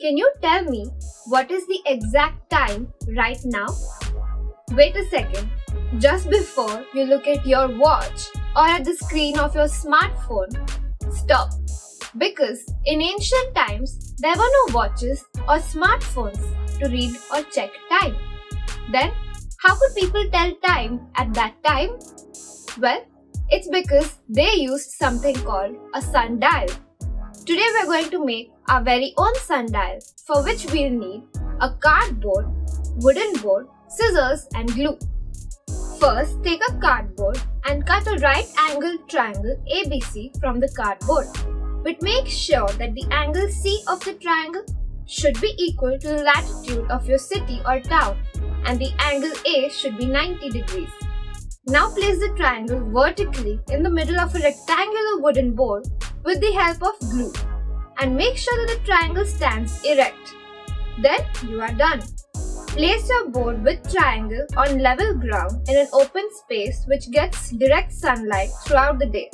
Can you tell me what is the exact time right now? Wait a second. Just before you look at your watch or at the screen of your smartphone, stop. Because in ancient times, there were no watches or smartphones to read or check time. Then, how could people tell time at that time? Well, it's because they used something called a sundial. Today we're going to make our very own sundial for which we'll need a cardboard, wooden board, scissors and glue. First, take a cardboard and cut a right angled triangle ABC from the cardboard. But make sure that the angle C of the triangle should be equal to the latitude of your city or town and the angle A should be 90 degrees. Now place the triangle vertically in the middle of a rectangular wooden board with the help of glue and make sure that the triangle stands erect. Then you are done. Place your board with triangle on level ground in an open space which gets direct sunlight throughout the day.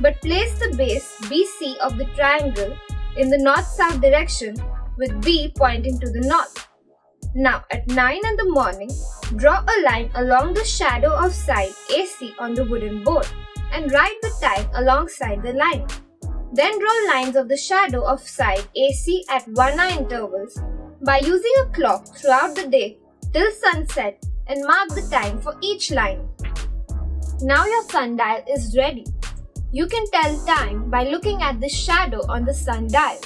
But place the base BC of the triangle in the north-south direction with B pointing to the north. Now at 9 in the morning, draw a line along the shadow of side AC on the wooden board and write the time alongside the line. Then draw lines of the shadow of side AC at 1 hour intervals by using a clock throughout the day till sunset and mark the time for each line. Now your sundial is ready. You can tell time by looking at the shadow on the sundial.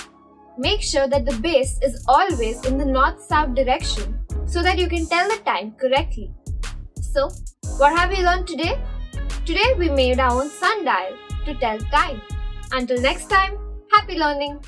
Make sure that the base is always in the north-south direction so that you can tell the time correctly. So, what have we learned today? Today we made our own sundial to tell time. Until next time, happy learning!